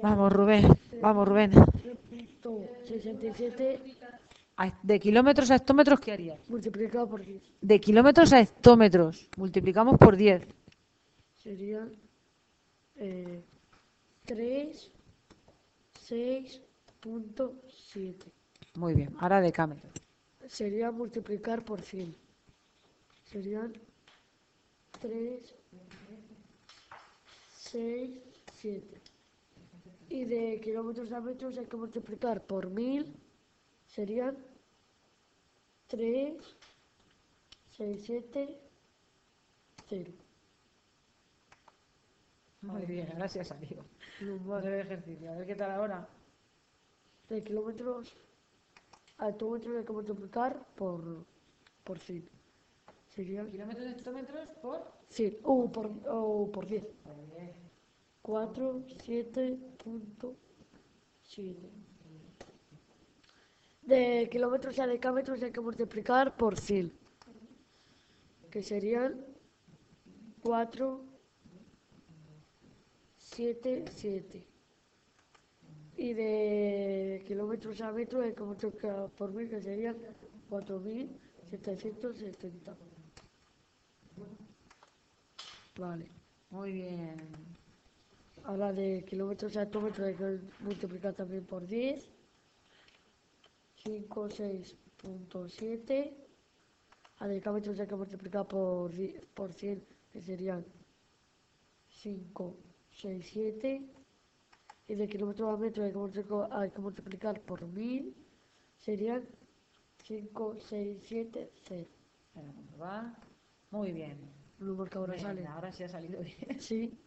Vamos, Rubén. Vamos, Rubén. 67 A- De kilómetros a hectómetros, ¿qué harías? multiplicado por 10 De kilómetros a hectómetros. Multiplicamos por 10. sería eh, 3, 6.7. Muy bien. Ahora decámetros. Sería multiplicar por 100. Serían 3, 6, 7. Y de kilómetros a metros hay que multiplicar por 1000. Serían 3, 6, 7, 0. Muy bien, gracias a Dios. No Buen más. ejercicio. A ver qué tal ahora. De kilómetros a hectómetros hay que multiplicar por, por 100. Serían Kilómetros a hectómetros por. 100. O por, o por 10. 4, 7.7. De kilómetros a decámetros hay que multiplicar por 100. Que serían 4, 7, 7. Y de kilómetros a metros hay que multiplicar por 1000, que serían 4.770. Vale. Muy bien. Ahora de kilómetros a hectómetros hay que multiplicar también por 10. 5, 6.7. A decámetros hay que multiplicar por, 10 por 100, que serían 5, 6, 7. Y de kilómetros a metros hay que multiplicar, hay que multiplicar por 1000, serían 5, 6, 7, 0. Espera, ¿cómo va? Muy bien. Bien, sale. Ahora sí ha salido bien. Sí.